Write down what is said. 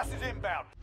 Gas is inbound.